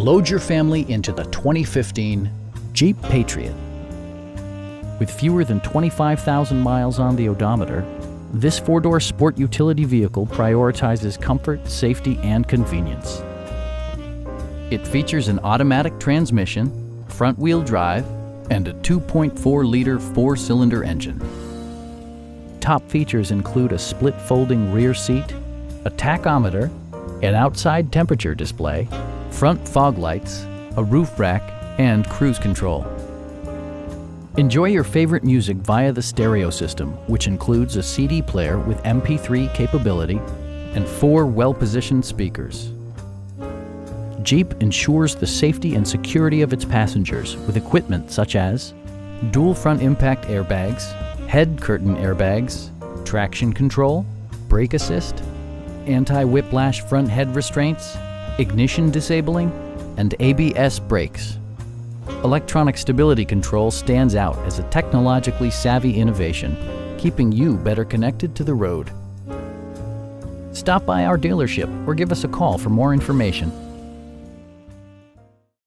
Load your family into the 2015 Jeep Patriot. With fewer than 25,000 miles on the odometer, this four-door sport utility vehicle prioritizes comfort, safety, and convenience. It features an automatic transmission, front-wheel drive, and a 2.4-liter four-cylinder engine. Top features include a split folding rear seat, a tachometer, an outside temperature display, front fog lights, a roof rack, and cruise control. Enjoy your favorite music via the stereo system, which includes a CD player with MP3 capability and four well-positioned speakers. Jeep ensures the safety and security of its passengers with equipment such as dual front impact airbags, head curtain airbags, traction control, brake assist, anti-whiplash front head restraints, ignition disabling, and ABS brakes. Electronic stability control stands out as a technologically savvy innovation, keeping you better connected to the road. Stop by our dealership or give us a call for more information.